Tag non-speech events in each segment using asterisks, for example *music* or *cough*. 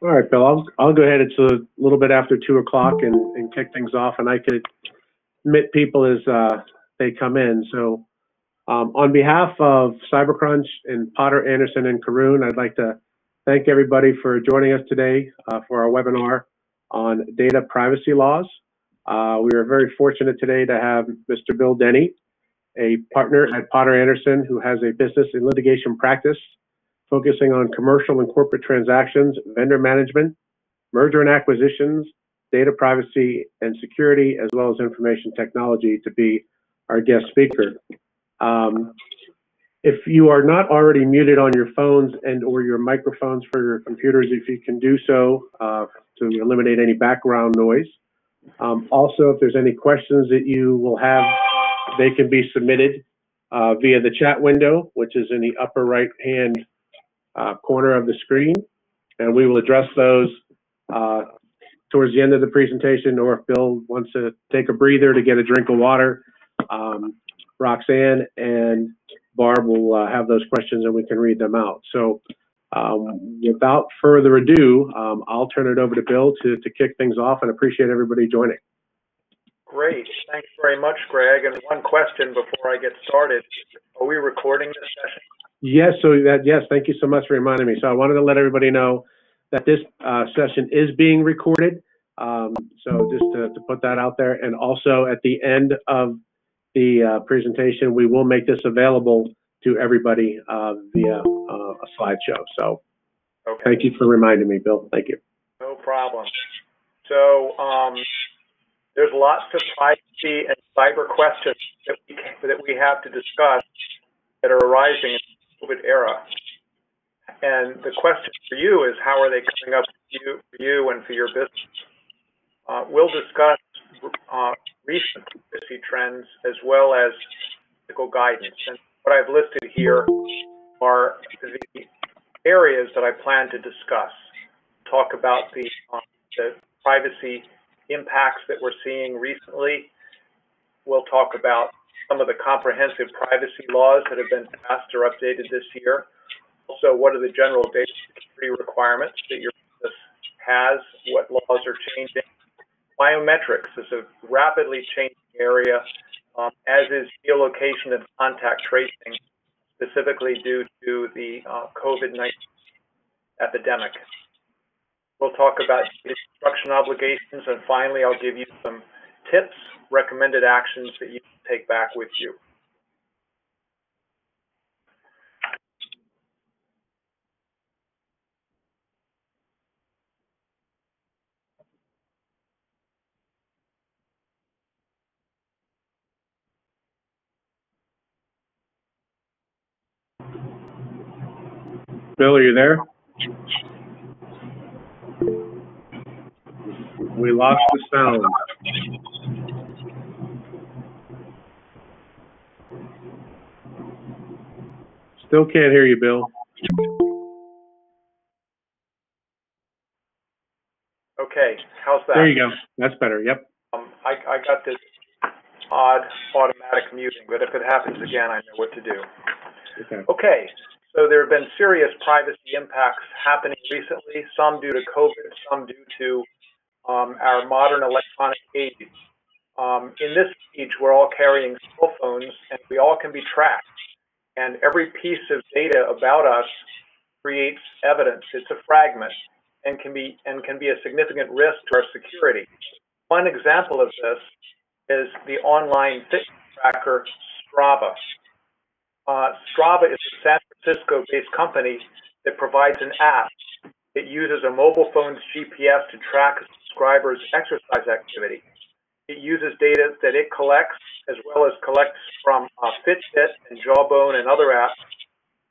All right, Bill, I'll, I'll go ahead. It's a little bit after two o'clock and, and kick things off and I could admit people as, uh, they come in. So, um, on behalf of CyberCrunch and Potter Anderson and Corroon, I'd like to thank everybody for joining us today, uh, for our webinar on data privacy laws. Uh, we are very fortunate today to have Mr. Bill Denny, a partner at Potter Anderson who has a business in litigation practice focusing on commercial and corporate transactions, vendor management, merger and acquisitions, data privacy and security, as well as information technology to be our guest speaker. Um, if you are not already muted on your phones and or your microphones for your computers, if you can do so uh, to eliminate any background noise. Um, also, if there's any questions that you will have, they can be submitted uh, via the chat window, which is in the upper right hand uh, corner of the screen, and we will address those uh, towards the end of the presentation, or if Bill wants to take a breather to get a drink of water, um, Roxanne and Barb will uh, have those questions and we can read them out. So um, without further ado, um, I'll turn it over to Bill to, to kick things off and appreciate everybody joining. Great. Thanks very much, Greg. And one question before I get started. Are we recording this session? Yes, so that, yes, thank you so much for reminding me. So I wanted to let everybody know that this uh, session is being recorded. Um, so just to, to, put that out there. And also at the end of the uh, presentation, we will make this available to everybody uh, via uh, a slideshow. So Okay, thank you for reminding me, Bill. Thank you. no problem. So um, there's lots of privacy and cyber questions that we, can, that we have to discuss that are arising COVID era. And the question for you is how are they coming up for you, for you and for your business? Uh, we'll discuss uh, recent privacy trends as well as technical guidance. And what I've listed here are the areas that I plan to discuss. Talk about the, uh, the privacy impacts that we're seeing recently. We'll talk about some of the comprehensive privacy laws that have been passed or updated this year. Also, what are the general data security requirements that your business has? What laws are changing? Biometrics is a rapidly changing area, um, as is geolocation and contact tracing, specifically due to the uh, COVID-19 epidemic. We'll talk about instruction obligations, and finally, I'll give you some tips, recommended actions that you can take back with you. Bill, are you there? We lost the sound. Still can't hear you, Bill. Okay, how's that? There you go. That's better. Yep. Um, I, I got this odd automatic muting, but if it happens again, I know what to do. Okay. Okay, so there have been serious privacy impacts happening recently, some due to COVID, some due to um, our modern electronic age. Um, in this age, we're all carrying cell phones and we all can be tracked. And every piece of data about us creates evidence. It's a fragment and can be and can be a significant risk to our security. One example of this is the online fitness tracker Strava. Uh, Strava is a San Francisco-based company that provides an app. It uses a mobile phone's GPS to track a subscriber's exercise activity. It uses data that it collects as well as collects from uh, Fitbit and Jawbone and other apps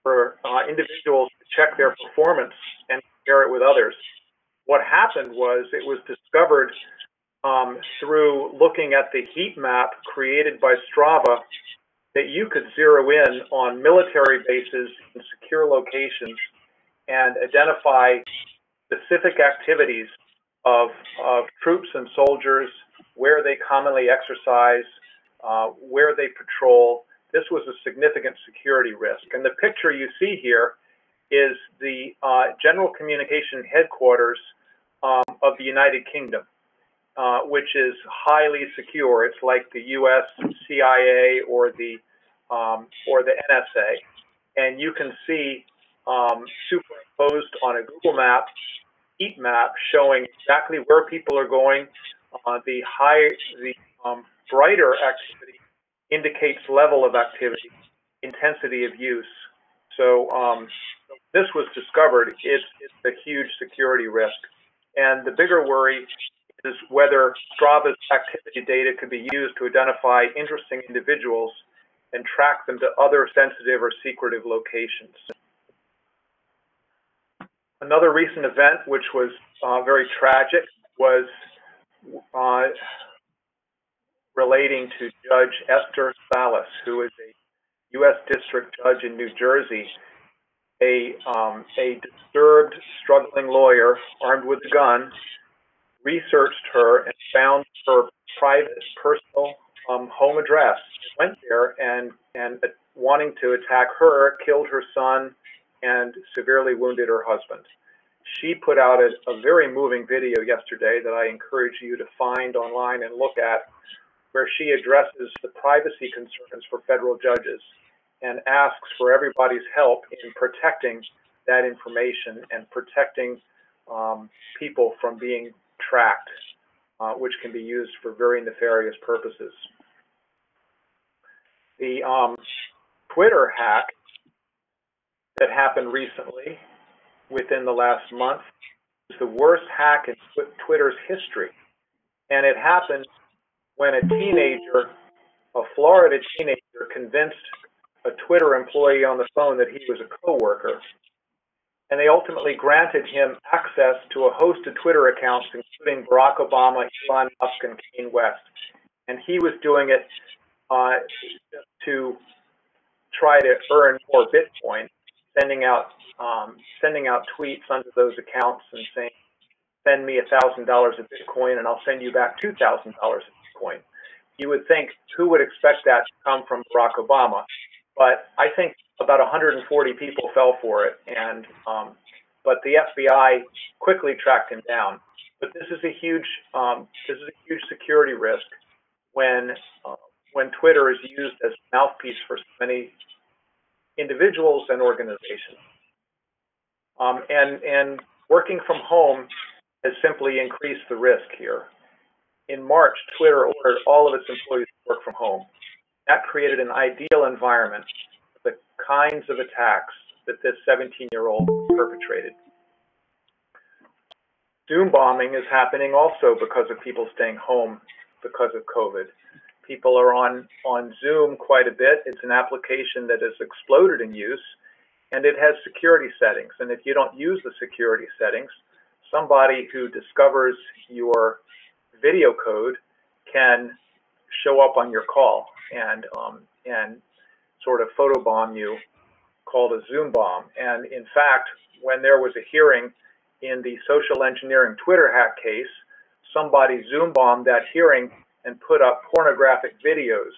for uh, individuals to check their performance and compare it with others. What happened was it was discovered um, through looking at the heat map created by Strava that you could zero in on military bases in secure locations and identify specific activities of, of troops and soldiers, where they commonly exercise, uh, where they patrol. This was a significant security risk. And the picture you see here is the uh, General Communication Headquarters um, of the United Kingdom, uh, which is highly secure. It's like the U.S. CIA or the um, or the NSA, and you can see um, superimposed on a Google map, heat map showing exactly where people are going. Uh, the high, the um, brighter activity indicates level of activity, intensity of use. So um, this was discovered. It's, it's a huge security risk. And the bigger worry is whether Strava's activity data could be used to identify interesting individuals and track them to other sensitive or secretive locations. Another recent event, which was uh, very tragic, was uh, relating to Judge Esther Salas, who is a U.S. District Judge in New Jersey, a, um, a disturbed, struggling lawyer armed with a gun, researched her and found her private, personal um, home address, went there and, and uh, wanting to attack her, killed her son, and severely wounded her husband. She put out a, a very moving video yesterday that I encourage you to find online and look at, where she addresses the privacy concerns for federal judges and asks for everybody's help in protecting that information and protecting um, people from being tracked, uh, which can be used for very nefarious purposes. The um, Twitter hack that happened recently within the last month is the worst hack in Twitter's history. And it happened when a teenager, a Florida teenager, convinced a Twitter employee on the phone that he was a coworker. And they ultimately granted him access to a host of Twitter accounts, including Barack Obama, Elon Musk, and Kanye West. And he was doing it uh, to try to earn more Bitcoin, sending out um, sending out tweets under those accounts and saying, "Send me a thousand dollars of Bitcoin, and I'll send you back two thousand dollars of Bitcoin." You would think who would expect that to come from Barack Obama, but I think about 140 people fell for it, and um, but the FBI quickly tracked him down. But this is a huge um, this is a huge security risk when uh, when Twitter is used as a mouthpiece for so many individuals and organizations. Um, and, and working from home has simply increased the risk here. In March, Twitter ordered all of its employees to work from home. That created an ideal environment for the kinds of attacks that this 17-year-old perpetrated. Zoom bombing is happening also because of people staying home because of COVID. People are on, on Zoom quite a bit. It's an application that has exploded in use and it has security settings. And if you don't use the security settings, somebody who discovers your video code can show up on your call and um, and sort of photobomb you, called a Zoom bomb. And in fact, when there was a hearing in the social engineering Twitter hack case, somebody Zoom bombed that hearing and put up pornographic videos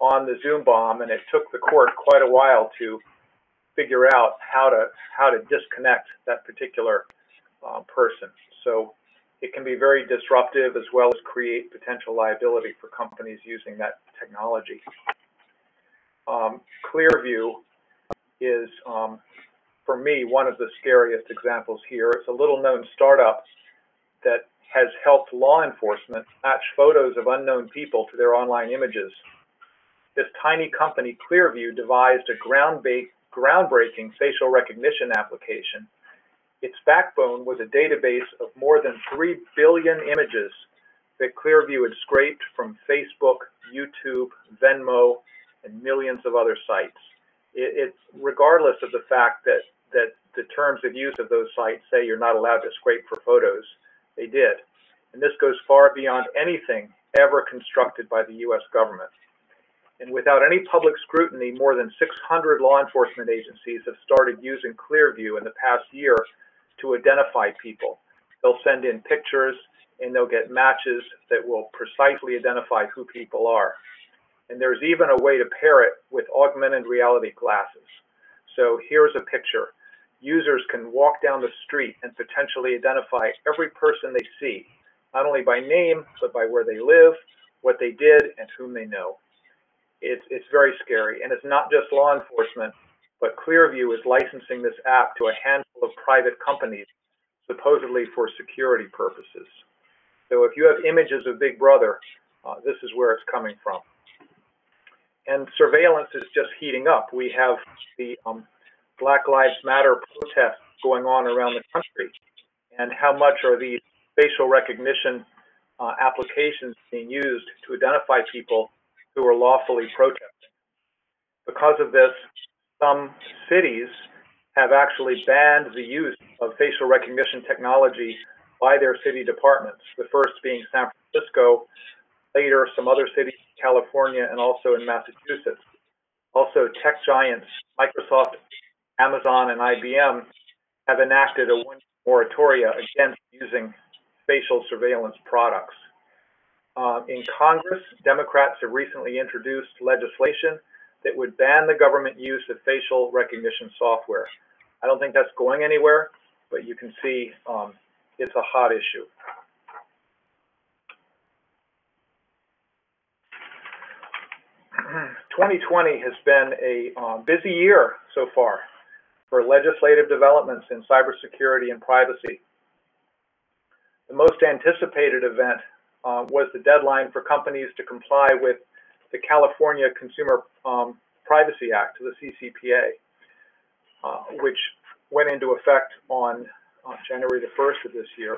on the Zoom bomb, and it took the court quite a while to figure out how to how to disconnect that particular uh, person. So it can be very disruptive as well as create potential liability for companies using that technology. Um, Clearview is, um, for me, one of the scariest examples here. It's a little known startup that has helped law enforcement match photos of unknown people to their online images. This tiny company, Clearview, devised a groundbreaking facial recognition application. Its backbone was a database of more than 3 billion images that Clearview had scraped from Facebook, YouTube, Venmo, and millions of other sites. It, regardless of the fact that, that the terms of use of those sites say you're not allowed to scrape for photos, they did. And this goes far beyond anything ever constructed by the U.S. government. And without any public scrutiny, more than 600 law enforcement agencies have started using Clearview in the past year to identify people. They'll send in pictures and they'll get matches that will precisely identify who people are. And there's even a way to pair it with augmented reality glasses. So here's a picture. Users can walk down the street and potentially identify every person they see, not only by name, but by where they live, what they did, and whom they know. It's, it's very scary. And it's not just law enforcement, but Clearview is licensing this app to a handful of private companies, supposedly for security purposes. So if you have images of Big Brother, uh, this is where it's coming from. And surveillance is just heating up. We have the um, Black Lives Matter protests going on around the country. And how much are these facial recognition uh, applications being used to identify people who are lawfully protesting? Because of this, some cities have actually banned the use of facial recognition technology by their city departments, the first being San Francisco, later some other cities in California and also in Massachusetts. Also, tech giants Microsoft, Amazon, and IBM have enacted a one moratoria against using facial surveillance products. Uh, in Congress, Democrats have recently introduced legislation that would ban the government use of facial recognition software. I don't think that's going anywhere, but you can see um, it's a hot issue. *clears throat* Twenty twenty has been a um, busy year so far for legislative developments in cybersecurity and privacy. The most anticipated event uh, was the deadline for companies to comply with the California Consumer um, Privacy Act, the CCPA, uh, which went into effect on uh, January the 1st of this year.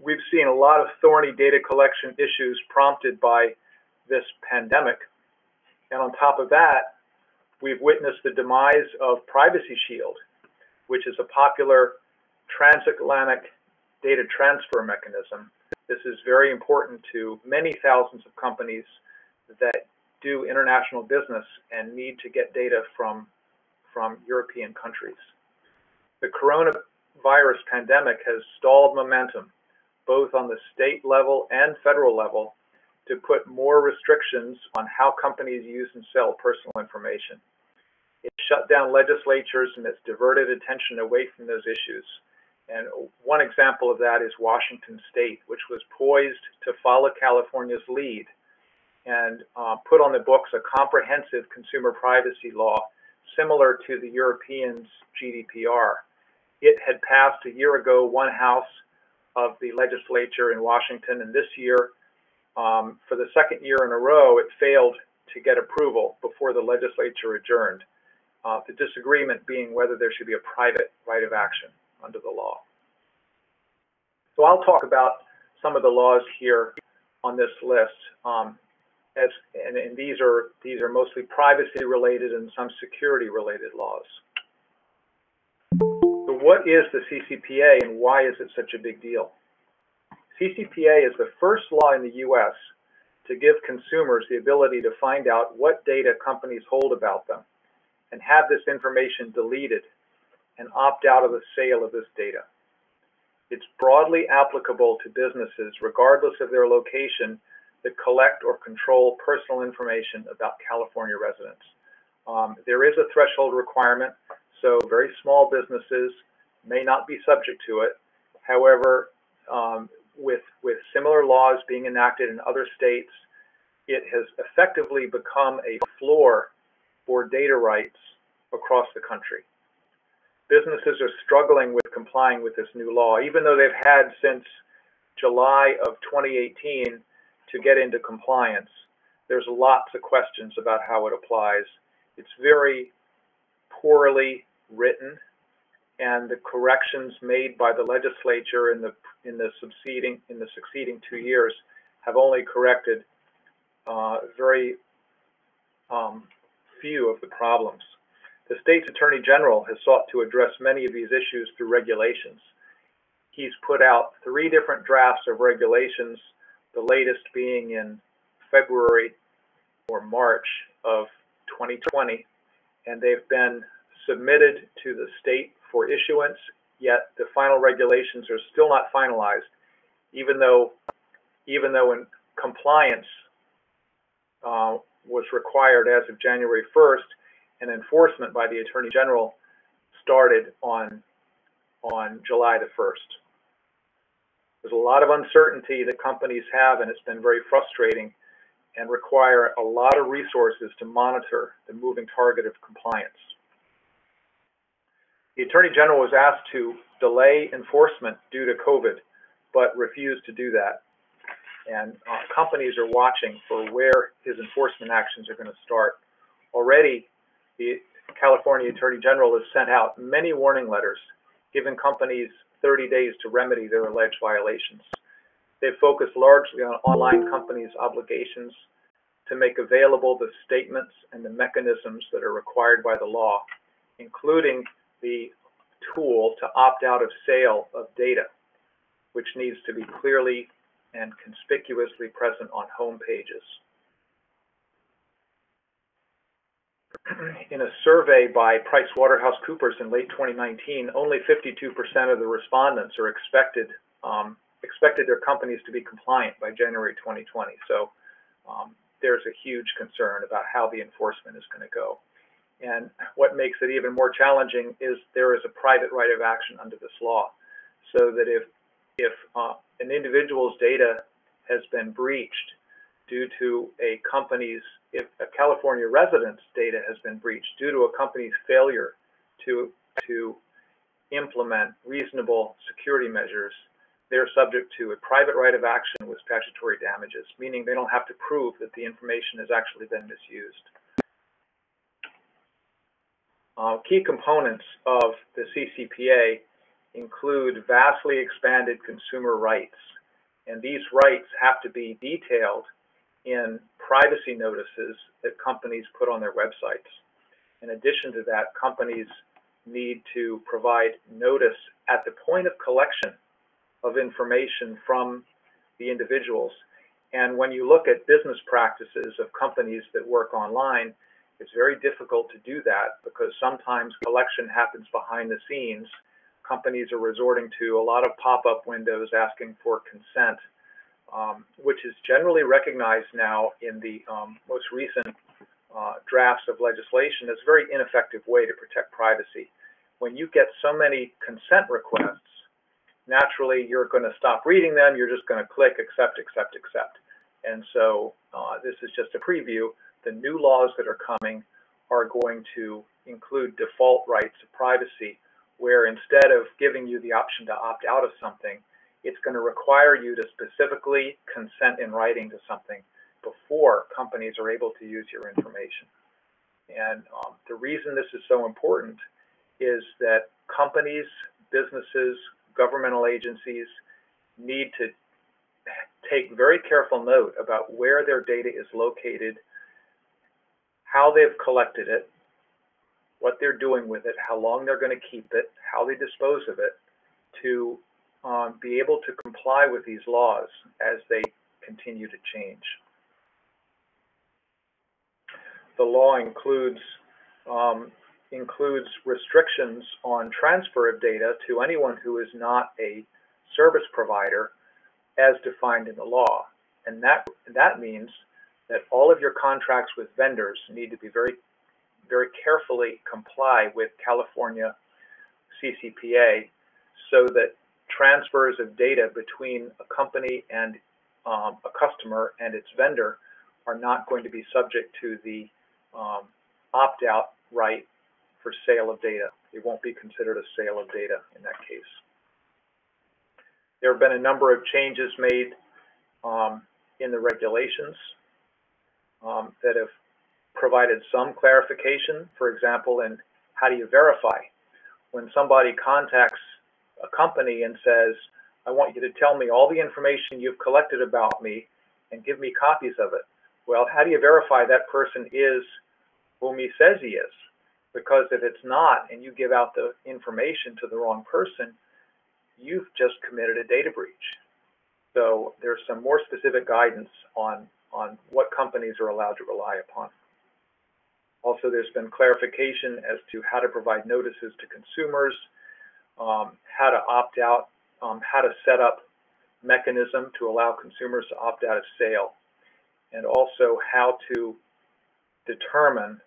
We've seen a lot of thorny data collection issues prompted by this pandemic. And on top of that, we've witnessed the demise of Privacy Shield, which is a popular transatlantic data transfer mechanism. This is very important to many thousands of companies that do international business and need to get data from, from European countries. The coronavirus pandemic has stalled momentum, both on the state level and federal level, to put more restrictions on how companies use and sell personal information. It shut down legislatures and it's diverted attention away from those issues. And one example of that is Washington State, which was poised to follow California's lead and uh, put on the books a comprehensive consumer privacy law similar to the Europeans' GDPR. It had passed a year ago one house of the legislature in Washington, and this year, um, for the second year in a row, it failed to get approval before the legislature adjourned. Uh, the disagreement being whether there should be a private right of action under the law. So I'll talk about some of the laws here on this list. Um, as, and, and these are these are mostly privacy related and some security related laws. So what is the CCPA and why is it such a big deal? CCPA is the first law in the U.S. to give consumers the ability to find out what data companies hold about them and have this information deleted and opt out of the sale of this data. It's broadly applicable to businesses regardless of their location that collect or control personal information about California residents. Um, there is a threshold requirement, so very small businesses may not be subject to it. However, um, with, with similar laws being enacted in other states, it has effectively become a floor for data rights across the country. Businesses are struggling with complying with this new law, even though they've had since July of 2018 to get into compliance. There's lots of questions about how it applies. It's very poorly written, and the corrections made by the legislature in the in the succeeding in the succeeding two years have only corrected uh, very um, few of the problems. The state's attorney general has sought to address many of these issues through regulations. He's put out three different drafts of regulations the latest being in February or March of 2020, and they've been submitted to the state for issuance, yet the final regulations are still not finalized, even though, even though in compliance uh, was required as of January 1st, and enforcement by the Attorney General started on, on July the 1st. There's a lot of uncertainty that companies have, and it's been very frustrating and require a lot of resources to monitor the moving target of compliance. The Attorney General was asked to delay enforcement due to COVID, but refused to do that. And uh, companies are watching for where his enforcement actions are going to start. Already, the California Attorney General has sent out many warning letters, giving companies 30 days to remedy their alleged violations. They've focused largely on online companies' obligations to make available the statements and the mechanisms that are required by the law, including the tool to opt out of sale of data, which needs to be clearly and conspicuously present on home pages. In a survey by PricewaterhouseCoopers in late 2019, only 52% of the respondents are expected um, expected their companies to be compliant by January 2020. So um, there's a huge concern about how the enforcement is going to go. And what makes it even more challenging is there is a private right of action under this law. So that if, if uh, an individual's data has been breached due to a company's, if a California resident's data has been breached due to a company's failure to, to implement reasonable security measures, they're subject to a private right of action with statutory damages, meaning they don't have to prove that the information has actually been misused. Uh, key components of the CCPA include vastly expanded consumer rights, and these rights have to be detailed in privacy notices that companies put on their websites. In addition to that, companies need to provide notice at the point of collection of information from the individuals. And when you look at business practices of companies that work online, it's very difficult to do that because sometimes collection happens behind the scenes. Companies are resorting to a lot of pop-up windows asking for consent, um, which is generally recognized now in the um, most recent uh, drafts of legislation as a very ineffective way to protect privacy. When you get so many consent requests, naturally you're going to stop reading them. You're just going to click accept, accept, accept. And so uh, this is just a preview the new laws that are coming are going to include default rights of privacy, where instead of giving you the option to opt out of something, it's going to require you to specifically consent in writing to something before companies are able to use your information. And um, the reason this is so important is that companies, businesses, governmental agencies need to take very careful note about where their data is located how they've collected it, what they're doing with it, how long they're going to keep it, how they dispose of it, to um, be able to comply with these laws as they continue to change. The law includes um, includes restrictions on transfer of data to anyone who is not a service provider as defined in the law. And that, that means that all of your contracts with vendors need to be very, very carefully comply with California CCPA so that transfers of data between a company and um, a customer and its vendor are not going to be subject to the um, opt-out right for sale of data. It won't be considered a sale of data in that case. There have been a number of changes made um, in the regulations um, that have provided some clarification. For example, in how do you verify? When somebody contacts a company and says, I want you to tell me all the information you've collected about me and give me copies of it. Well, how do you verify that person is whom he says he is? Because if it's not and you give out the information to the wrong person, you've just committed a data breach. So there's some more specific guidance on on what companies are allowed to rely upon. Also, there's been clarification as to how to provide notices to consumers, um, how to opt out, um, how to set up mechanism to allow consumers to opt out of sale, and also how to determine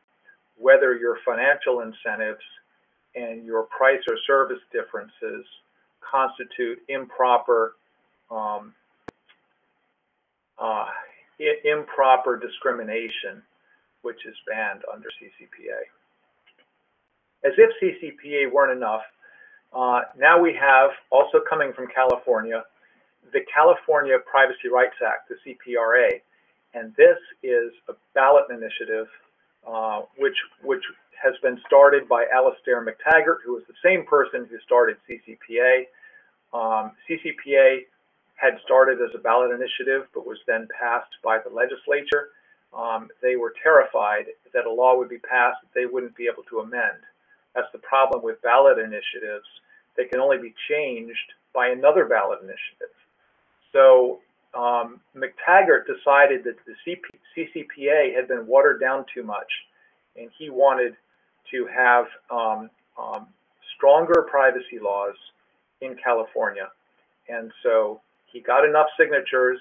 whether your financial incentives and your price or service differences constitute improper um, uh, improper discrimination, which is banned under CCPA. As if CCPA weren't enough, uh, now we have, also coming from California, the California Privacy Rights Act, the CPRA, and this is a ballot initiative uh, which which has been started by Alastair Mactaggart, who is the same person who started CCPA. Um, CCPA had started as a ballot initiative, but was then passed by the legislature. Um, they were terrified that a law would be passed that they wouldn't be able to amend. That's the problem with ballot initiatives. They can only be changed by another ballot initiative. So um, Mactaggart decided that the CP, CCPA had been watered down too much, and he wanted to have um, um, stronger privacy laws in California. And so he got enough signatures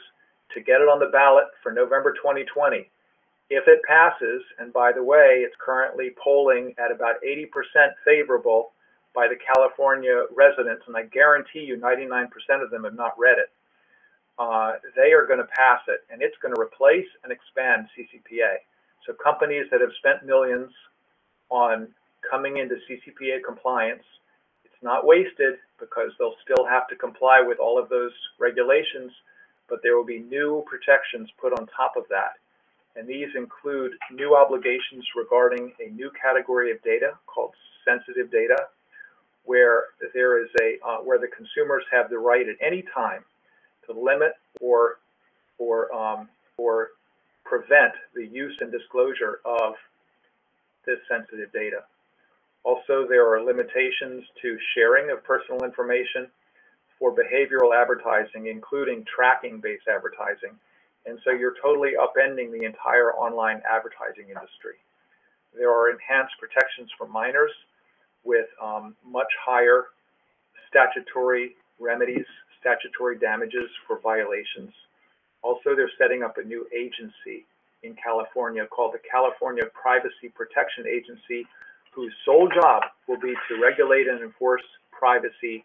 to get it on the ballot for November 2020. If it passes, and by the way, it's currently polling at about 80% favorable by the California residents, and I guarantee you 99% of them have not read it. Uh, they are going to pass it, and it's going to replace and expand CCPA. So companies that have spent millions on coming into CCPA compliance, it's not wasted because they'll still have to comply with all of those regulations, but there will be new protections put on top of that. And these include new obligations regarding a new category of data called sensitive data, where there is a uh, where the consumers have the right at any time to limit or or um, or prevent the use and disclosure of this sensitive data. Also, there are limitations to sharing of personal information for behavioral advertising, including tracking-based advertising. And so you're totally upending the entire online advertising industry. There are enhanced protections for minors with um, much higher statutory remedies, statutory damages for violations. Also, they're setting up a new agency in California called the California Privacy Protection Agency, whose sole job will be to regulate and enforce privacy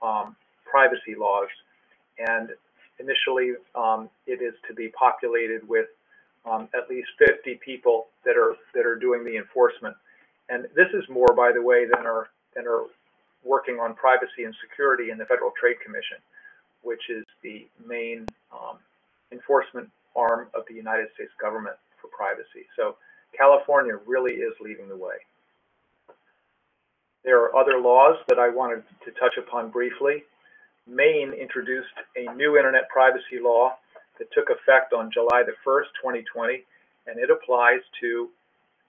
um, privacy laws. And initially, um, it is to be populated with um, at least 50 people that are that are doing the enforcement. And this is more, by the way, than are than are working on privacy and security in the Federal Trade Commission, which is the main um, enforcement arm of the United States government for privacy. So California really is leading the way. There are other laws that I wanted to touch upon briefly. Maine introduced a new internet privacy law that took effect on July the 1st, 2020, and it applies to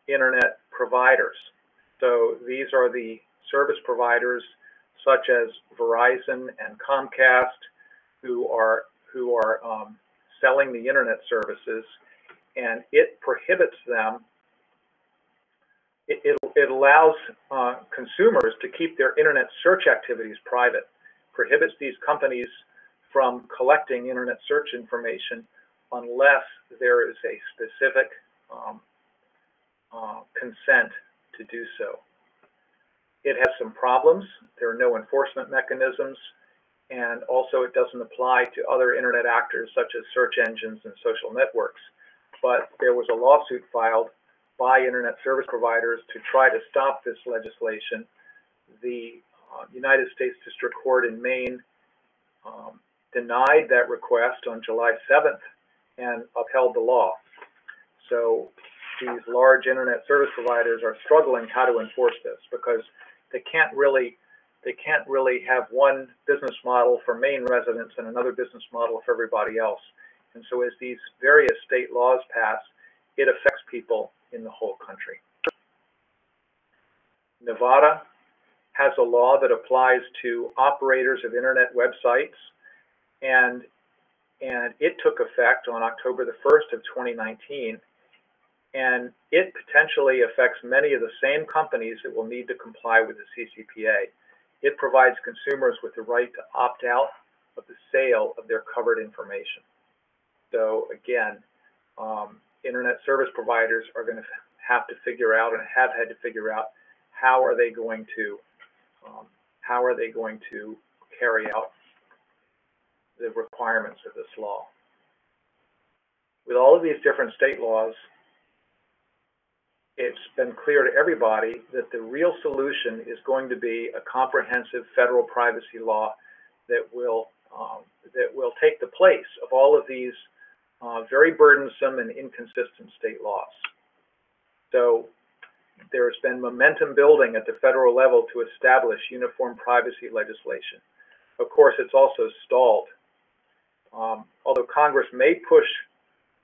internet providers. So these are the service providers such as Verizon and Comcast who are who are um, selling the internet services, and it prohibits them. It, it, it allows uh, consumers to keep their internet search activities private, prohibits these companies from collecting internet search information unless there is a specific um, uh, consent to do so. It has some problems. There are no enforcement mechanisms, and also it doesn't apply to other internet actors such as search engines and social networks. But there was a lawsuit filed by internet service providers to try to stop this legislation. The uh, United States District Court in Maine um, denied that request on July 7th and upheld the law. So these large internet service providers are struggling how to enforce this because they can't really they can't really have one business model for Maine residents and another business model for everybody else. And so as these various state laws pass, it affects people in the whole country. Nevada has a law that applies to operators of internet websites and and it took effect on October the 1st of 2019 and it potentially affects many of the same companies that will need to comply with the CCPA. It provides consumers with the right to opt out of the sale of their covered information. So again, um, internet service providers are going to have to figure out and have had to figure out how are they going to, um, how are they going to carry out the requirements of this law? With all of these different state laws, it's been clear to everybody that the real solution is going to be a comprehensive federal privacy law that will um, that will take the place of all of these uh, very burdensome and inconsistent state laws. So there's been momentum building at the federal level to establish uniform privacy legislation. Of course, it's also stalled. Um, although Congress may push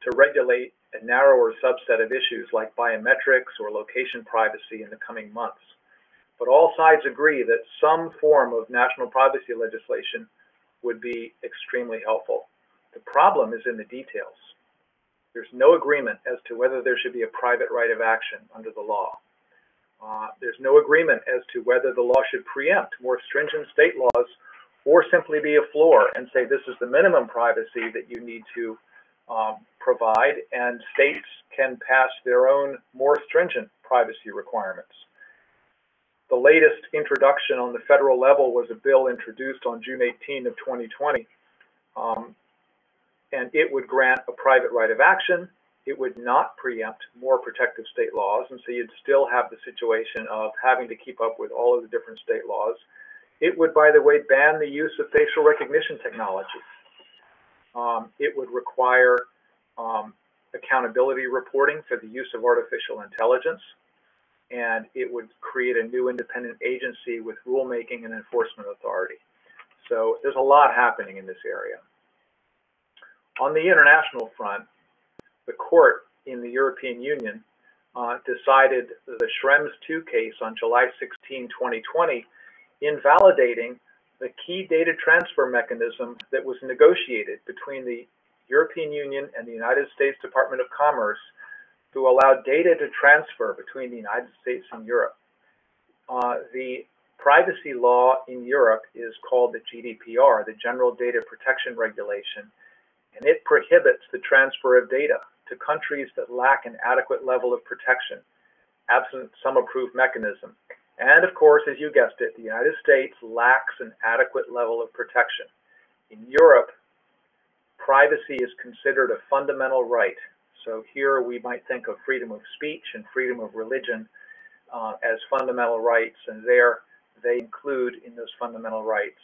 to regulate a narrower subset of issues like biometrics or location privacy in the coming months. But all sides agree that some form of national privacy legislation would be extremely helpful. The problem is in the details. There's no agreement as to whether there should be a private right of action under the law. Uh, there's no agreement as to whether the law should preempt more stringent state laws or simply be a floor and say this is the minimum privacy that you need to um, provide, and states can pass their own more stringent privacy requirements. The latest introduction on the federal level was a bill introduced on June 18 of 2020, um, and it would grant a private right of action. It would not preempt more protective state laws, and so you'd still have the situation of having to keep up with all of the different state laws. It would, by the way, ban the use of facial recognition technology. Um, it would require um, accountability reporting for the use of artificial intelligence, and it would create a new independent agency with rulemaking and enforcement authority. So there's a lot happening in this area. On the international front, the court in the European Union uh, decided the Schrems II case on July 16, 2020, invalidating the key data transfer mechanism that was negotiated between the European Union and the United States Department of Commerce to allow data to transfer between the United States and Europe. Uh, the privacy law in Europe is called the GDPR, the General Data Protection Regulation, and it prohibits the transfer of data to countries that lack an adequate level of protection, absent some approved mechanism. And of course, as you guessed it, the United States lacks an adequate level of protection. In Europe, privacy is considered a fundamental right. So here we might think of freedom of speech and freedom of religion uh, as fundamental rights, and there they include in those fundamental rights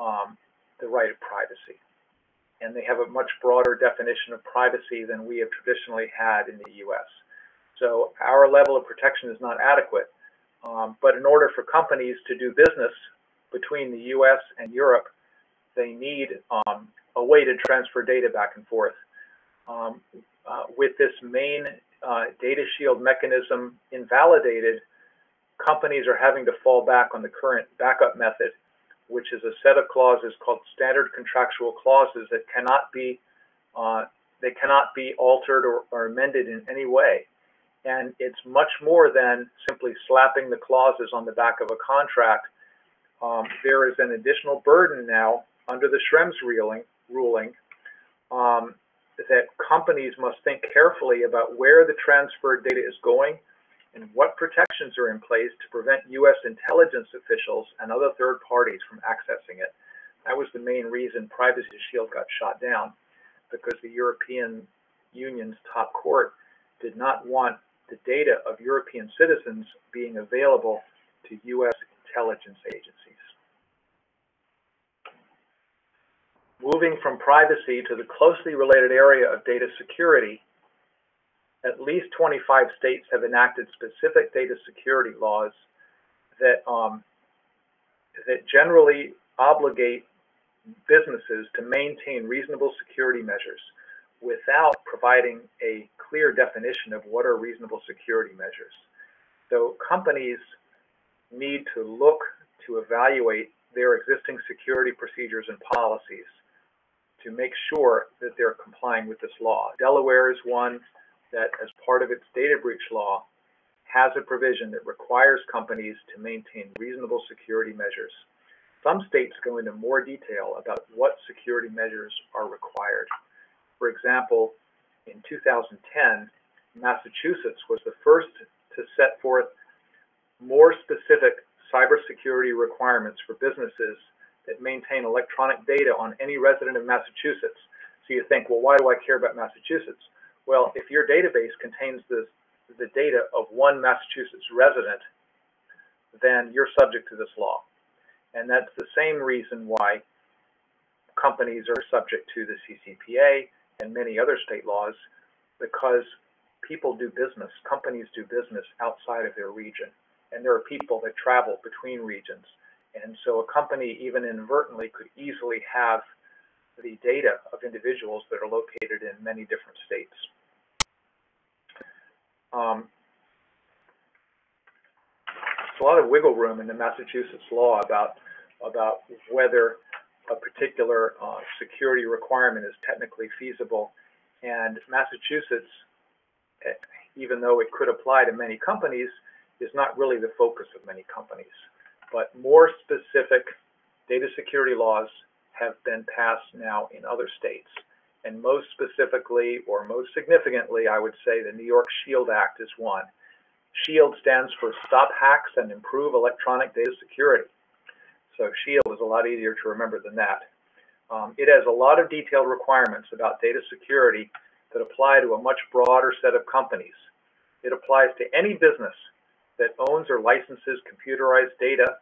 um, the right of privacy. And they have a much broader definition of privacy than we have traditionally had in the US. So our level of protection is not adequate. Um, but in order for companies to do business between the US and Europe, they need um, a way to transfer data back and forth. Um, uh, with this main uh, data shield mechanism invalidated, companies are having to fall back on the current backup method, which is a set of clauses called standard contractual clauses that cannot be uh, they cannot be altered or, or amended in any way. And it's much more than simply slapping the clauses on the back of a contract. Um, there is an additional burden now under the Schrems ruling, ruling um, that companies must think carefully about where the transferred data is going and what protections are in place to prevent U.S. intelligence officials and other third parties from accessing it. That was the main reason Privacy Shield got shot down, because the European Union's top court did not want the data of European citizens being available to U.S. intelligence agencies. Moving from privacy to the closely related area of data security, at least 25 states have enacted specific data security laws that, um, that generally obligate businesses to maintain reasonable security measures without providing a clear definition of what are reasonable security measures. So companies need to look to evaluate their existing security procedures and policies to make sure that they're complying with this law. Delaware is one that, as part of its data breach law, has a provision that requires companies to maintain reasonable security measures. Some states go into more detail about what security measures are required. For example, in 2010, Massachusetts was the first to set forth more specific cybersecurity requirements for businesses that maintain electronic data on any resident of Massachusetts. So you think, well, why do I care about Massachusetts? Well, if your database contains the, the data of one Massachusetts resident, then you're subject to this law. And that's the same reason why companies are subject to the CCPA and many other state laws, because people do business, companies do business outside of their region. And there are people that travel between regions. And so a company, even inadvertently, could easily have the data of individuals that are located in many different states. Um, there's a lot of wiggle room in the Massachusetts law about about whether a particular uh, security requirement is technically feasible. And Massachusetts, eh, even though it could apply to many companies, is not really the focus of many companies. But more specific data security laws have been passed now in other states. And most specifically, or most significantly, I would say the New York SHIELD Act is one. SHIELD stands for Stop Hacks and Improve Electronic Data Security. So SHIELD is a lot easier to remember than that. Um, it has a lot of detailed requirements about data security that apply to a much broader set of companies. It applies to any business that owns or licenses computerized data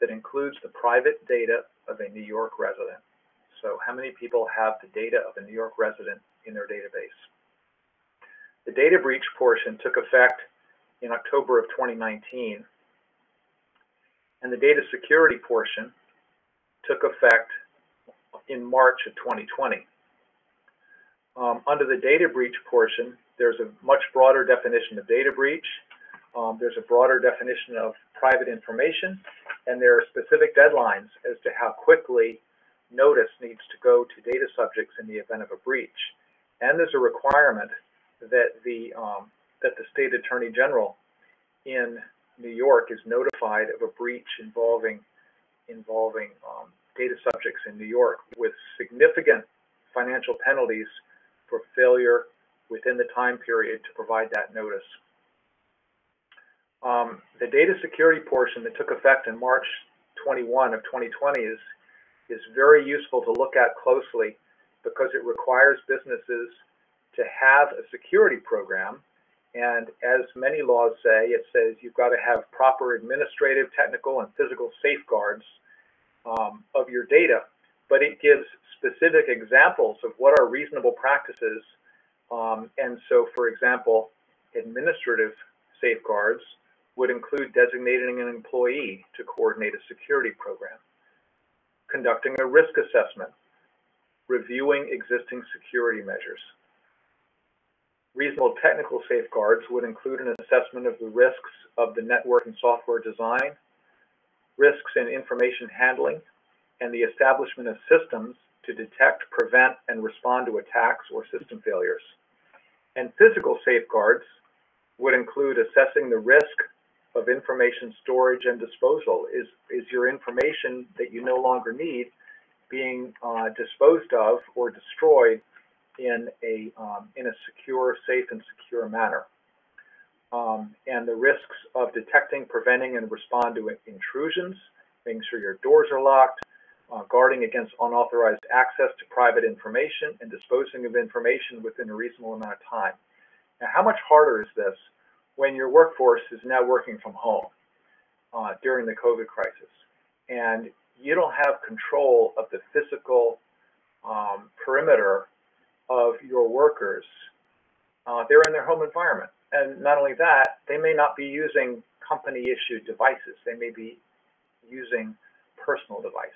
that includes the private data of a New York resident. So how many people have the data of a New York resident in their database? The data breach portion took effect in October of 2019 and the data security portion took effect in March of 2020. Um, under the data breach portion, there's a much broader definition of data breach. Um, there's a broader definition of private information, and there are specific deadlines as to how quickly notice needs to go to data subjects in the event of a breach. And there's a requirement that the um, that the state attorney general in New York is notified of a breach involving involving um, data subjects in New York with significant financial penalties for failure within the time period to provide that notice. Um, the data security portion that took effect in March 21 of 2020 is, is very useful to look at closely because it requires businesses to have a security program and as many laws say, it says you've got to have proper administrative, technical, and physical safeguards um, of your data. But it gives specific examples of what are reasonable practices. Um, and so, for example, administrative safeguards would include designating an employee to coordinate a security program, conducting a risk assessment, reviewing existing security measures, Reasonable technical safeguards would include an assessment of the risks of the network and software design, risks in information handling, and the establishment of systems to detect, prevent, and respond to attacks or system failures. And physical safeguards would include assessing the risk of information storage and disposal. Is, is your information that you no longer need being uh, disposed of or destroyed in a um, in a secure, safe, and secure manner. Um, and the risks of detecting, preventing, and respond to intrusions, making sure your doors are locked, uh, guarding against unauthorized access to private information, and disposing of information within a reasonable amount of time. Now, how much harder is this when your workforce is now working from home uh, during the COVID crisis, and you don't have control of the physical um, perimeter of your workers, uh, they're in their home environment. And not only that, they may not be using company issued devices. They may be using personal devices.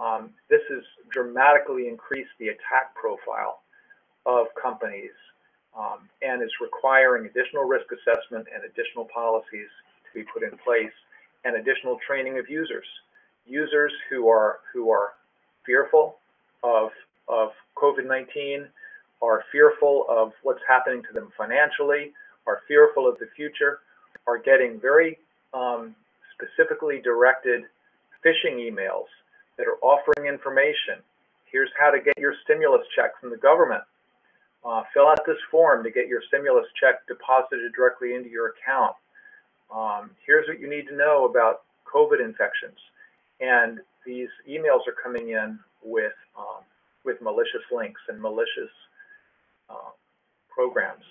Um, this has dramatically increased the attack profile of companies um, and is requiring additional risk assessment and additional policies to be put in place and additional training of users. Users who are who are fearful of of COVID-19 are fearful of what's happening to them financially, are fearful of the future, are getting very um, specifically directed phishing emails that are offering information. Here's how to get your stimulus check from the government. Uh, fill out this form to get your stimulus check deposited directly into your account. Um, here's what you need to know about COVID infections. And these emails are coming in with um, with malicious links and malicious uh, programs.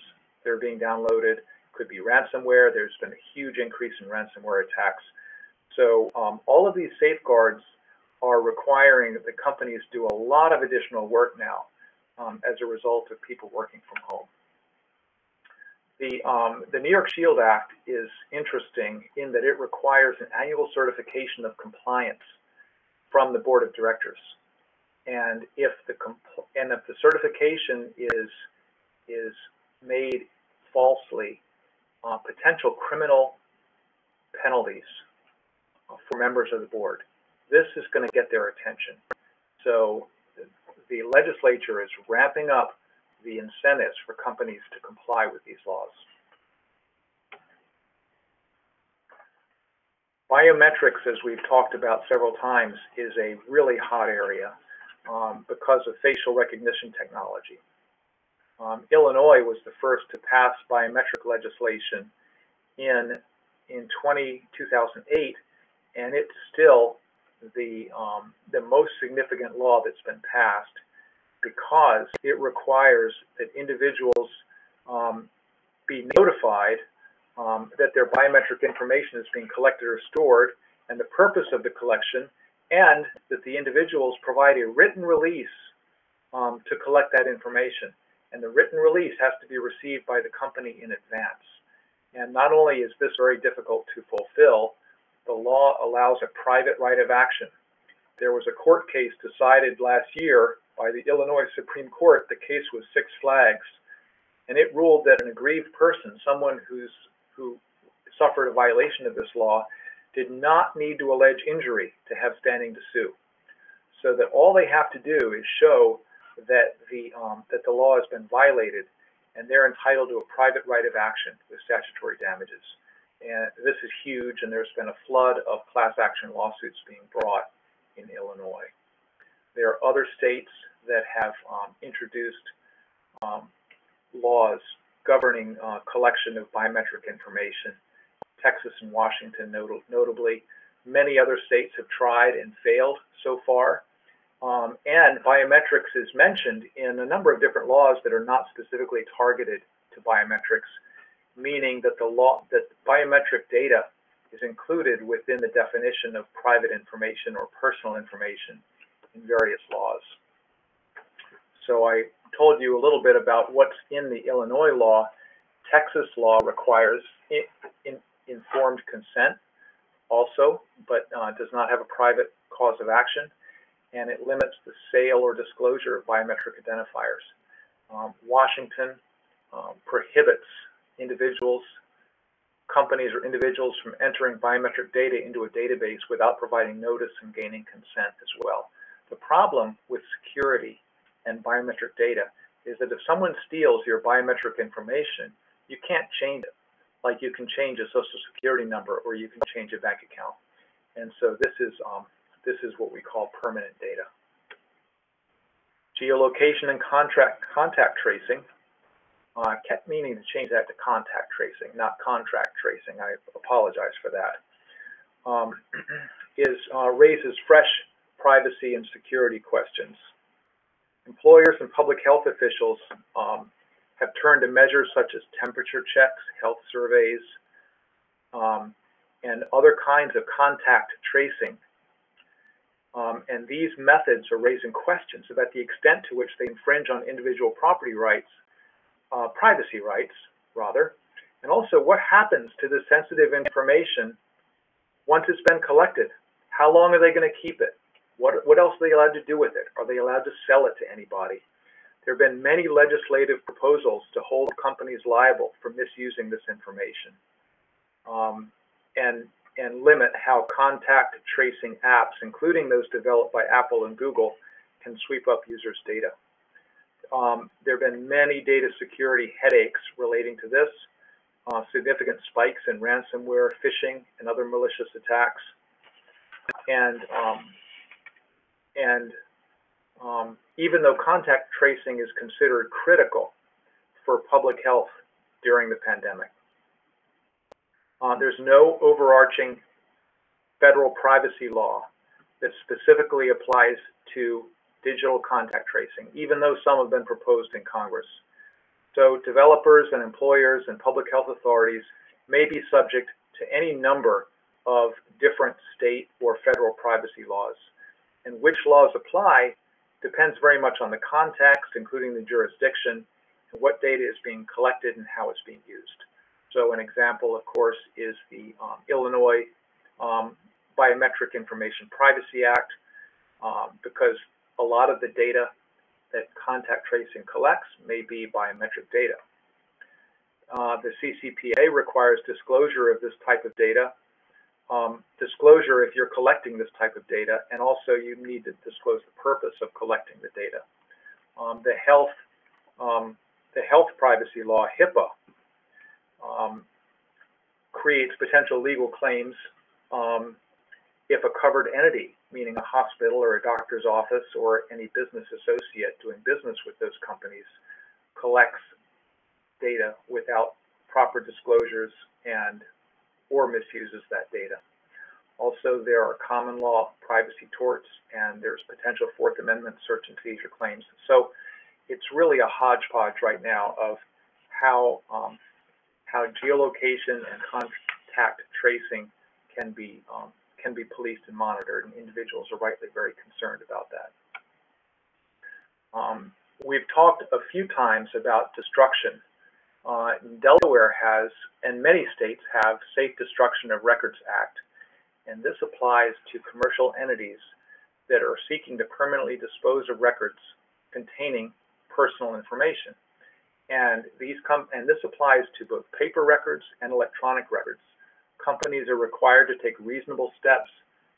They're being downloaded. Could be ransomware. There's been a huge increase in ransomware attacks. So um, all of these safeguards are requiring that the companies do a lot of additional work now um, as a result of people working from home. The, um, the New York Shield Act is interesting in that it requires an annual certification of compliance from the board of directors. And if the and if the certification is is made falsely, uh, potential criminal penalties for members of the board. This is going to get their attention. So the legislature is ramping up the incentives for companies to comply with these laws. Biometrics, as we've talked about several times, is a really hot area um, because of facial recognition technology. Um, Illinois was the first to pass biometric legislation in in 20, 2008, and it's still the um, the most significant law that's been passed because it requires that individuals um, be notified um, that their biometric information is being collected or stored and the purpose of the collection and that the individuals provide a written release um, to collect that information. And the written release has to be received by the company in advance. And not only is this very difficult to fulfill, the law allows a private right of action. There was a court case decided last year by the Illinois Supreme Court. The case was Six Flags, and it ruled that an aggrieved person, someone who's who suffered a violation of this law, did not need to allege injury to have standing to sue. So that all they have to do is show that the um, that the law has been violated, and they're entitled to a private right of action with statutory damages. And this is huge, and there's been a flood of class action lawsuits being brought in Illinois. There are other states that have um, introduced um, laws governing uh, collection of biometric information. Texas and Washington, not notably. Many other states have tried and failed so far. Um, and biometrics is mentioned in a number of different laws that are not specifically targeted to biometrics meaning that the law that biometric data is included within the definition of private information or personal information in various laws. So I told you a little bit about what's in the Illinois law. Texas law requires in, in, informed consent also, but uh, does not have a private cause of action, and it limits the sale or disclosure of biometric identifiers. Um, Washington um, prohibits individuals, companies, or individuals from entering biometric data into a database without providing notice and gaining consent as well. The problem with security and biometric data is that if someone steals your biometric information, you can't change it like you can change a social security number or you can change a bank account. And so this is, um, this is what we call permanent data. Geolocation and contract, contact tracing I uh, kept meaning to change that to contact tracing, not contract tracing. I apologize for that. Um, *clears throat* is uh, raises fresh privacy and security questions. Employers and public health officials um, have turned to measures such as temperature checks, health surveys, um, and other kinds of contact tracing. Um, and these methods are raising questions about the extent to which they infringe on individual property rights uh, privacy rights, rather, and also what happens to the sensitive information once it's been collected. How long are they going to keep it? What, what else are they allowed to do with it? Are they allowed to sell it to anybody? There have been many legislative proposals to hold companies liable for misusing this information um, and, and limit how contact tracing apps, including those developed by Apple and Google, can sweep up users' data um, there have been many data security headaches relating to this, uh, significant spikes in ransomware, phishing, and other malicious attacks. And, um, and um, even though contact tracing is considered critical for public health during the pandemic, Uh, there's no overarching federal privacy law that specifically applies to digital contact tracing, even though some have been proposed in Congress. So developers and employers and public health authorities may be subject to any number of different state or federal privacy laws. And which laws apply depends very much on the context, including the jurisdiction, and what data is being collected and how it's being used. So an example, of course, is the um, Illinois um, Biometric Information Privacy Act, um, because a lot of the data that contact tracing collects may be biometric data. Uh, the CCPA requires disclosure of this type of data, um, disclosure if you're collecting this type of data, and also you need to disclose the purpose of collecting the data. Um, the health, um, the health privacy law, HIPAA, um, creates potential legal claims um, if a covered entity, meaning a hospital or a doctor's office or any business associate doing business with those companies, collects data without proper disclosures and or misuses that data. Also, there are common law privacy torts and there's potential Fourth Amendment search and seizure claims. So it's really a hodgepodge right now of how um, how geolocation and contact tracing can be um, can be policed and monitored, and individuals are rightly very concerned about that. Um, we've talked a few times about destruction. Uh, Delaware has, and many states have, Safe Destruction of Records Act, and this applies to commercial entities that are seeking to permanently dispose of records containing personal information. And these and this applies to both paper records and electronic records companies are required to take reasonable steps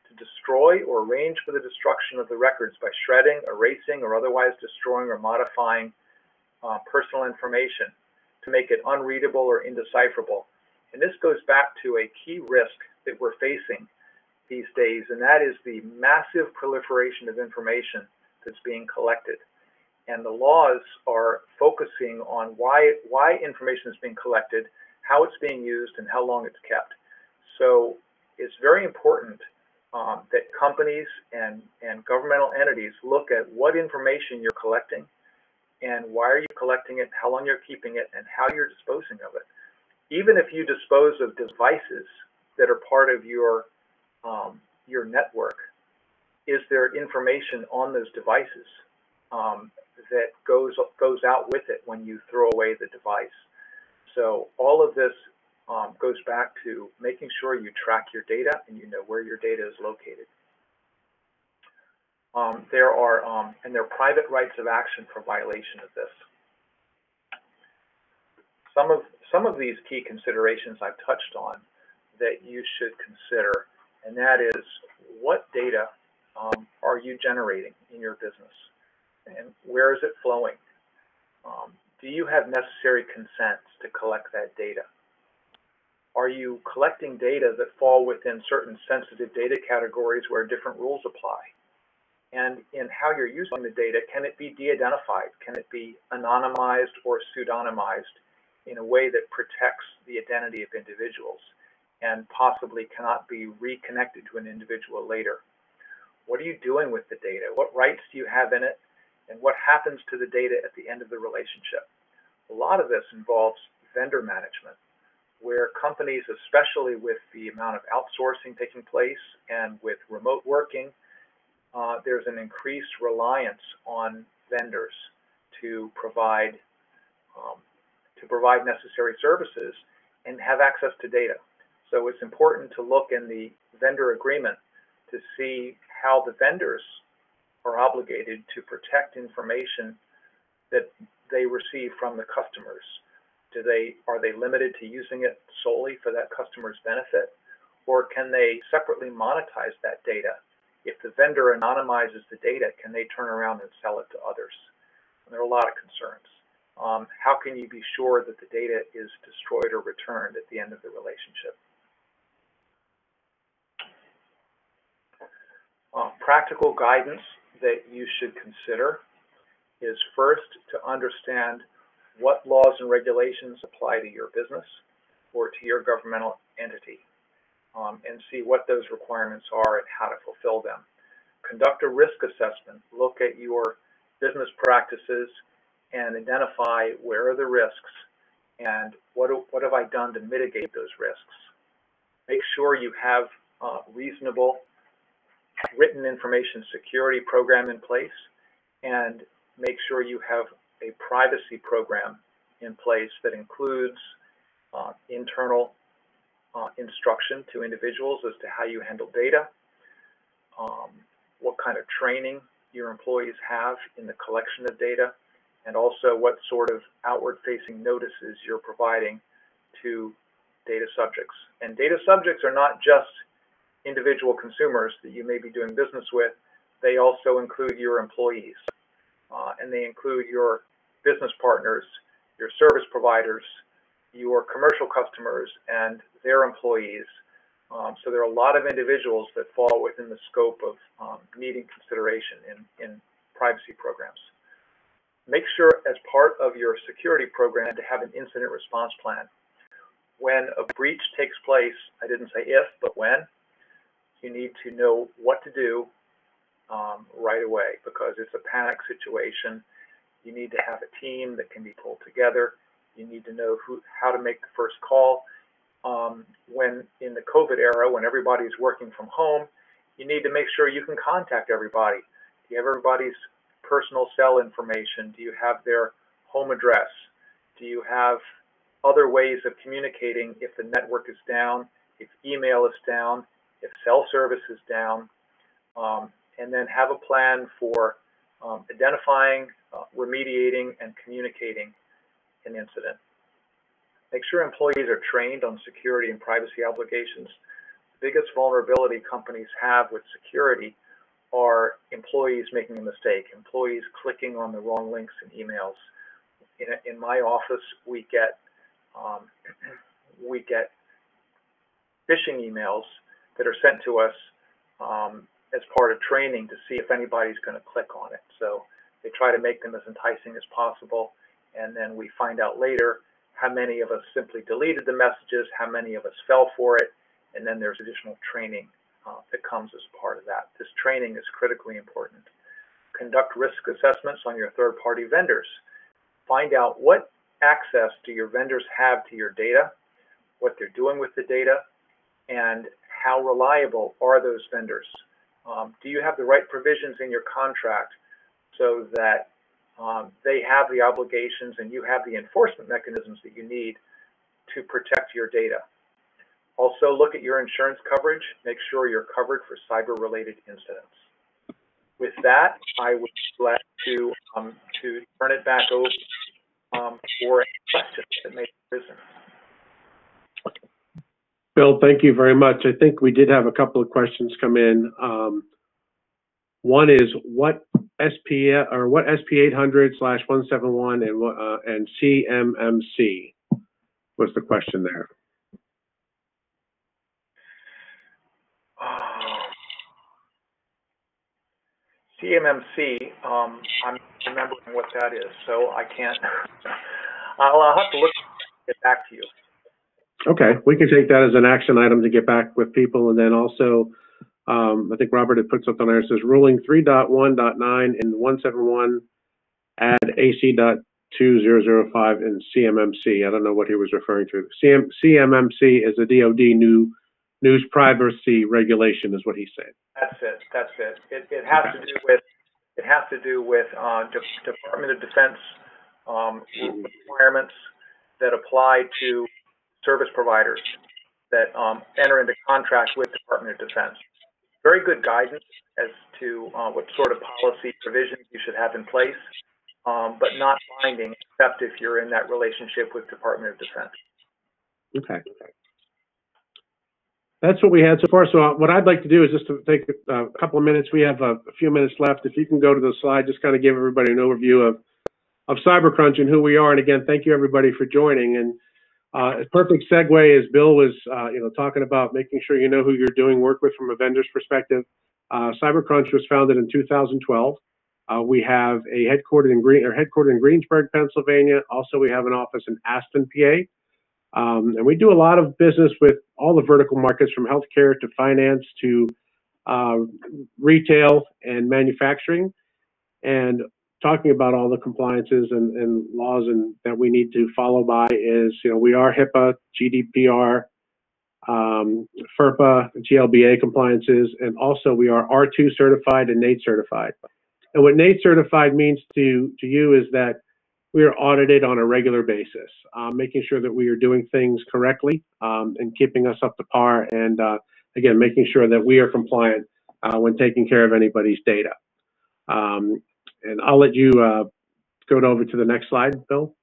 to destroy or arrange for the destruction of the records by shredding, erasing, or otherwise destroying or modifying uh, personal information to make it unreadable or indecipherable. And this goes back to a key risk that we're facing these days, and that is the massive proliferation of information that's being collected. And the laws are focusing on why, why information is being collected, how it's being used, and how long it's kept. So it's very important um, that companies and, and governmental entities look at what information you're collecting and why are you collecting it, how long you're keeping it, and how you're disposing of it. Even if you dispose of devices that are part of your um, your network, is there information on those devices um, that goes goes out with it when you throw away the device? So all of this um, goes back to making sure you track your data and you know where your data is located. Um, there are um, and there are private rights of action for violation of this. Some of some of these key considerations I've touched on that you should consider, and that is what data um, are you generating in your business, and where is it flowing? Um, do you have necessary consents to collect that data? Are you collecting data that fall within certain sensitive data categories where different rules apply? And in how you're using the data, can it be de-identified? Can it be anonymized or pseudonymized in a way that protects the identity of individuals and possibly cannot be reconnected to an individual later? What are you doing with the data? What rights do you have in it? And what happens to the data at the end of the relationship? A lot of this involves vendor management where companies, especially with the amount of outsourcing taking place and with remote working, uh, there's an increased reliance on vendors to provide um, to provide necessary services and have access to data. So it's important to look in the vendor agreement to see how the vendors are obligated to protect information that they receive from the customers do they are they limited to using it solely for that customer's benefit, or can they separately monetize that data? If the vendor anonymizes the data, can they turn around and sell it to others? And there are a lot of concerns. Um, how can you be sure that the data is destroyed or returned at the end of the relationship? Uh, practical guidance that you should consider is first to understand what laws and regulations apply to your business. or to your governmental entity, um, and see what those requirements are and how to fulfill them. Conduct a risk assessment. Look at your business practices and identify where are the risks and what, what have I done to mitigate those risks. Make sure you have uh, reasonable written information security program in place and make sure you have a privacy program in place that includes uh, internal uh, instruction to individuals as to how you handle data, um, what kind of training your employees have in the collection of data, and also what sort of outward-facing notices you're providing to data subjects. And data subjects are not just individual consumers that you may be doing business with, they also include your employees. Uh, and they include your business partners, your service providers, your commercial customers, and their employees. Um, so there are a lot of individuals that fall within the scope of um, needing consideration in, in privacy programs. Make sure as part of your security program to have an incident response plan. When a breach takes place, I didn't say if, but when, you need to know what to do um, right away because it's a panic situation. You need to have a team that can be pulled together. You need to know who, how to make the first call. Um, when in the COVID era, when everybody's working from home, you need to make sure you can contact everybody. Do you have everybody's personal cell information? Do you have their home address? Do you have other ways of communicating if the network is down, if email is down, if cell service is down? Um, and then have a plan for um, identifying, uh, remediating, and communicating an incident. Make sure employees are trained on security and privacy obligations. The biggest vulnerability companies have with security are employees making a mistake, employees clicking on the wrong links in emails. In, in my office, we get um, *clears throat* we get phishing emails that are sent to us um, as part of training to see if anybody's going to click on it. So they try to make them as enticing as possible, and then we find out later how many of us simply deleted the messages, how many of us fell for it, and then there's additional training uh, that comes as part of that. This training is critically important. Conduct risk assessments on your third-party vendors. Find out what access do your vendors have to your data, what they're doing with the data, and how reliable are those vendors. Um, do you have the right provisions in your contract so that um, they have the obligations and you have the enforcement mechanisms that you need to protect your data? Also, look at your insurance coverage. Make sure you're covered for cyber-related incidents. With that, I would glad to um, to turn it back over um, for any questions that may have. Bill, thank you very much. I think we did have a couple of questions come in. Um, one is what SP or what SP 800 slash 171 and uh, and CMMC was the question there. *sighs* CMMC, um, I'm remembering what that is, so I can't. *laughs* I'll, I'll have to look get back to you. Okay, we can take that as an action item to get back with people, and then also, um, I think Robert had put something there. It says ruling 3.1.9 and 171 add AC dot 2005 and CMMC. I don't know what he was referring to. CM, CMMC is a DoD new news privacy regulation, is what he said. That's it. That's it. It, it has to do with it has to do with uh, De- Department of Defense um, requirements that apply to service providers that um, enter into contract with Department of Defense. Very good guidance as to uh, what sort of policy provisions you should have in place, um, but not binding except if you're in that relationship with Department of Defense. Okay. That's what we had so far. So uh, what I'd like to do is just to take a couple of minutes. We have a, a few minutes left. If you can go to the slide, just kind of give everybody an overview of of CyberCrunch and who we are. And again, thank you everybody for joining. And uh, perfect segue as Bill was, uh, you know, talking about making sure you know who you're doing work with from a vendor's perspective. Uh, CyberCrunch was founded in 2012. Uh, we have a headquartered in Green, or headquartered in Greensburg, Pennsylvania. Also, we have an office in Aston, PA. Um, and we do a lot of business with all the vertical markets from healthcare to finance to uh, retail and manufacturing. And talking about all the compliances and, and laws and that we need to follow by is, you know, we are HIPAA, GDPR, um, FERPA, GLBA compliances, and also we are R2 certified and NAID certified. And what NAID certified means to, to you is that we are audited on a regular basis, um, making sure that we are doing things correctly um, and keeping us up to par, and uh, again, making sure that we are compliant uh, when taking care of anybody's data. Um, and I'll let you uh, go over to the next slide, Bill.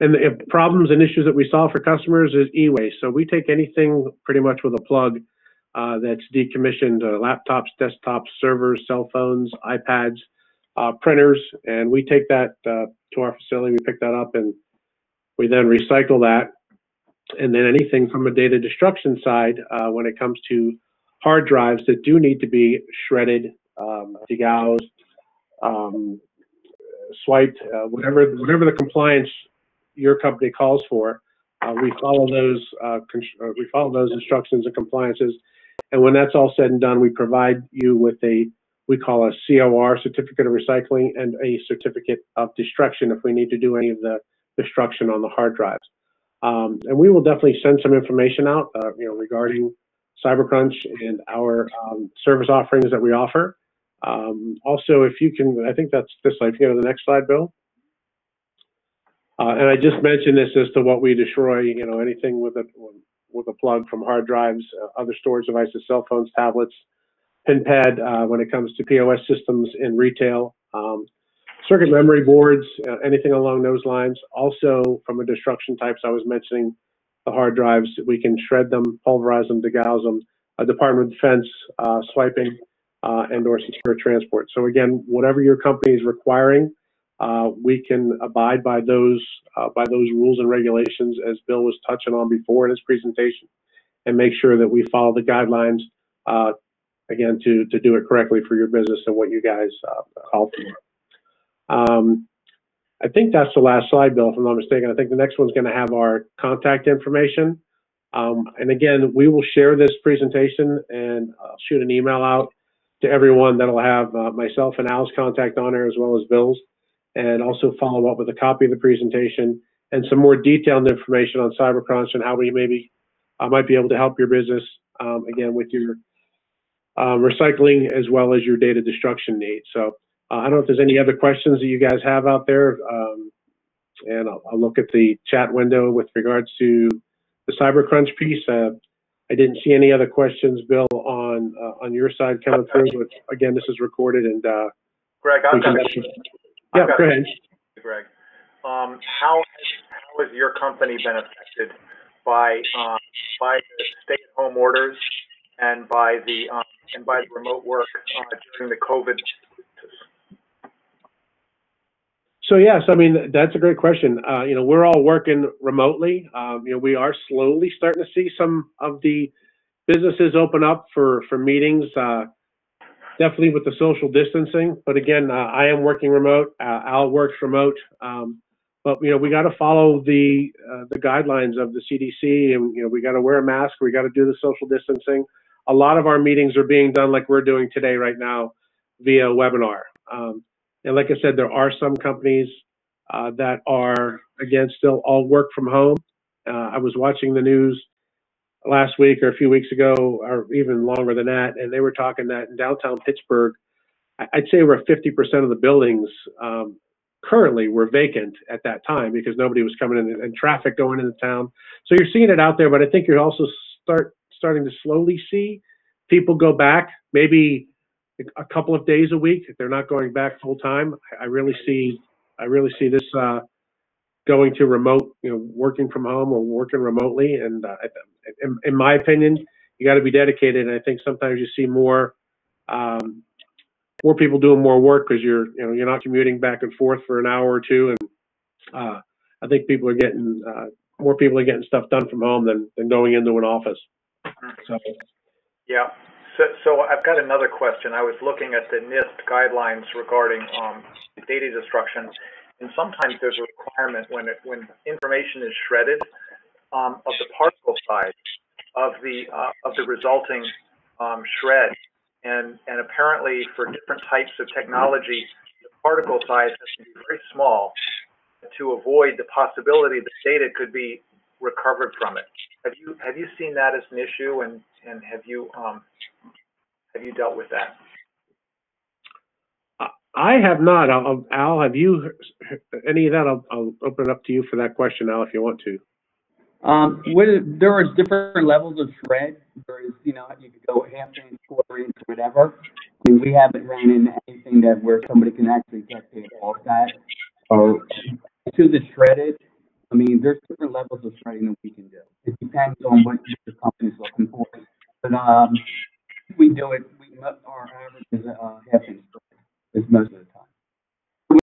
And the problems and issues that we solve for customers is e-waste. So we take anything pretty much with a plug uh, that's decommissioned, uh, laptops, desktops, servers, cell phones, iPads, uh, printers, and we take that uh, to our facility. We pick that up and we then recycle that. And then anything from a data destruction side, uh, when it comes to hard drives that do need to be shredded, um, um, swiped, uh, whatever whatever the compliance your company calls for, uh, we follow those uh, we follow those instructions and compliances. And when that's all said and done, we provide you with a we call a COR, certificate of recycling, and a certificate of destruction if we need to do any of the destruction on the hard drives. Um, and we will definitely send some information out, uh, you know, regarding CyberCrunch and our um, service offerings that we offer. Um, also, if you can, I think that's this slide. If you go to the next slide, Bill. Uh, and I just mentioned this as to what we destroy, you know, anything with a with a plug from hard drives, uh, other storage devices, cell phones, tablets, pin pad uh, when it comes to POS systems in retail, um, circuit memory boards, uh, anything along those lines. Also, from a destruction types, I was mentioning the hard drives. We can shred them, pulverize them, degauss them. Department of Defense uh, swiping uh, and or secure transport. So again, whatever your company is requiring, uh, we can abide by those uh, by those rules and regulations as Bill was touching on before in his presentation, and make sure that we follow the guidelines uh, again to to do it correctly for your business and what you guys uh, call for. Um, I think that's the last slide, Bill, if I'm not mistaken. I think the next one's going to have our contact information. Um, and again, we will share this presentation and I'll shoot an email out to everyone that'll have uh, myself and Al's contact on there as well as Bill's and also follow up with a copy of the presentation and some more detailed information on CyberCrunch and how we maybe uh, might be able to help your business, um, again, with your um, recycling as well as your data destruction needs. So uh, I don't know if there's any other questions that you guys have out there. Um, and I'll, I'll, look at the chat window with regards to the CyberCrunch piece. Uh, I didn't see any other questions, Bill, on uh, on your side coming through. But again, this is recorded and uh, Greg, I've got, yeah, go ahead. Greg. Um, how, how has your company been affected by, um, by the stay-at-home orders and by the, um, and by the remote work uh, during the COVID? So yes, I mean that's a great question. Uh, you know, we're all working remotely. Um, you know, we are slowly starting to see some of the businesses open up for for meetings. Uh, definitely with the social distancing. But again, uh, I am working remote. Uh, Al works remote. Um, but you know, we got to follow the uh, the guidelines of the CDC, and you know, we got to wear a mask. We got to do the social distancing. A lot of our meetings are being done like we're doing today, right now, via webinar. Um, and like I said, there are some companies uh, that are again still all work from home. Uh, I was watching the news last week or a few weeks ago, or even longer than that, and they were talking that in downtown Pittsburgh, I'd say over 50% of the buildings um, currently were vacant at that time because nobody was coming in and traffic going into town. So you're seeing it out there, but I think you're also start starting to slowly see people go back, maybe a couple of days a week. If they're not going back full time, I really see I really see this uh, going to remote, you know, working from home or working remotely. And uh, in, in, my opinion, you got to be dedicated. And I think sometimes you see more, um, more people doing more work because you're, you know, you're not commuting back and forth for an hour or two. And uh, I think people are getting, uh, more people are getting stuff done from home than, than going into an office. So. Yeah. So, so I've got another question. I was looking at the NIST guidelines regarding um, data destruction and sometimes there's a requirement when it, when information is shredded, um, of the particle size of the, uh, of the resulting, um, shred. And, and apparently for different types of technology, the particle size has to be very small to avoid the possibility that data could be recovered from it. Have you, have you seen that as an issue and, and have you, um, have you dealt with that? I have not. I'll, Al, have you, any of that? I'll, I'll open it up to you for that question, Al, if you want to. Um, is, there is different levels of shred. There is, you know, you could go half inch, quarter inch, whatever. I mean, we haven't ran into anything that where somebody can actually get paid off that or to the shredded. I mean, there's different levels of shredding that we can do. It depends on what the company's looking for. But, um, we do it, we, our average is, uh, half inch is most of the time.